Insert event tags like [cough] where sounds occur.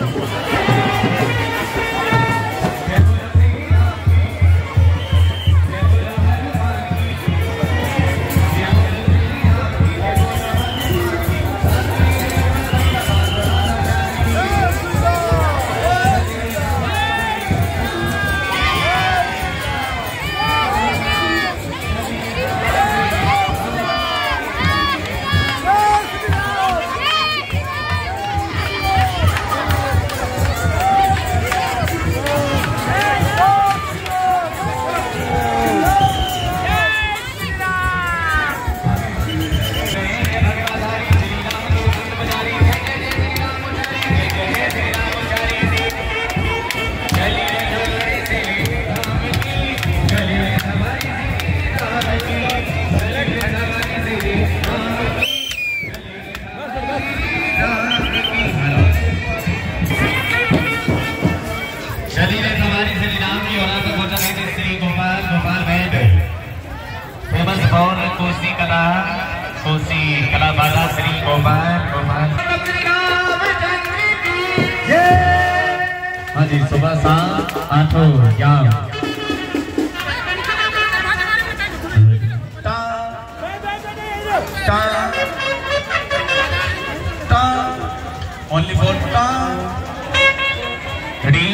Yeah. [laughs] Kosi कला कोसी कला बाला श्री गोपाल गोपाल। हाँ जी, सुबह शाम आठों याम ओनली फोर घड़ी